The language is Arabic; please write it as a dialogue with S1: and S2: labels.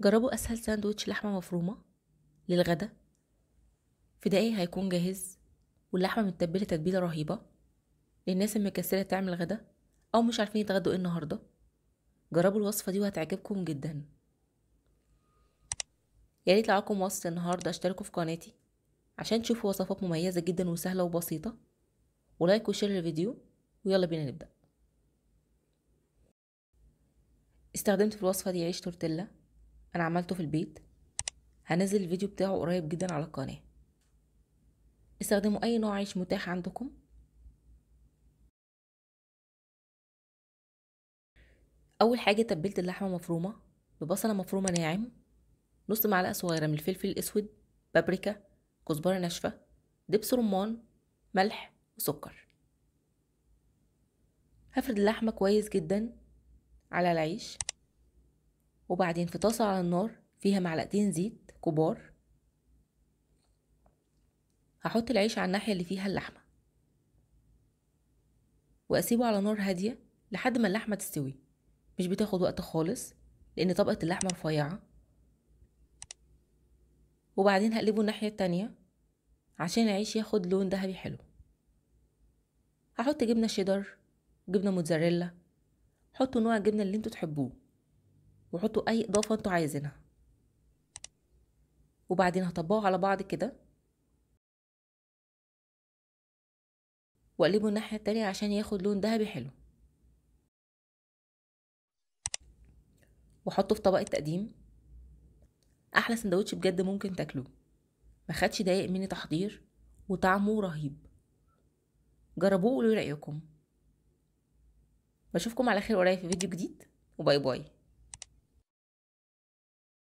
S1: جربوا أسهل ساندوتش لحمة مفرومة للغدا؟ في دقايق هيكون جاهز واللحمة متبلة تتبيلة رهيبة. للناس المكسلة تعمل غدا أو مش عارفين يتغدوا إيه النهاردة. جربوا الوصفة دي وهتعجبكم جدا. يا ريت لو وصفة النهاردة اشتركوا في قناتي عشان تشوفوا وصفات مميزة جدا وسهلة وبسيطة. و like و share للفيديو ويلا بينا نبدأ. استخدمت في الوصفة دي عيش تورتيلا. أنا عملته في البيت. هنزل الفيديو بتاعه قريب جدا على القناة. استخدموا أي نوع عيش متاح عندكم؟ أول حاجة تبلت اللحمة مفرومة ببصلة مفرومة ناعم نص معلقة صغيرة من الفلفل الأسود بابريكا كزبرة ناشفة دبس رمان ملح وسكر. هفرد اللحمة كويس جدا على العيش. وبعدين في طاسة على النار فيها معلقتين زيت كبار. هحط العيش على الناحية اللي فيها اللحمة. وأسيبه على نار هادية لحد ما اللحمة تستوي. مش بتاخد وقت خالص لأن طبقة اللحمة رفيعة. وبعدين هقلبه الناحية التانية عشان العيش ياخد لون ذهبي حلو. هحط جبنة شيدر جبنة موتزاريلا حطوا نوع الجبنة اللي أنتوا تحبوه. وحطوا أي إضافة أنتوا عايزينها. وبعدين هطبقه على بعض كده. وأقلبه الناحية التانية عشان ياخد لون ذهبي حلو. وحطه في طبق التقديم. أحلى سندوتش بجد ممكن تاكلوه ما خدش دقايق مني تحضير وطعمه رهيب. جربوه وقولوا رأيكم. بشوفكم على خير قريب في فيديو جديد. وباي باي.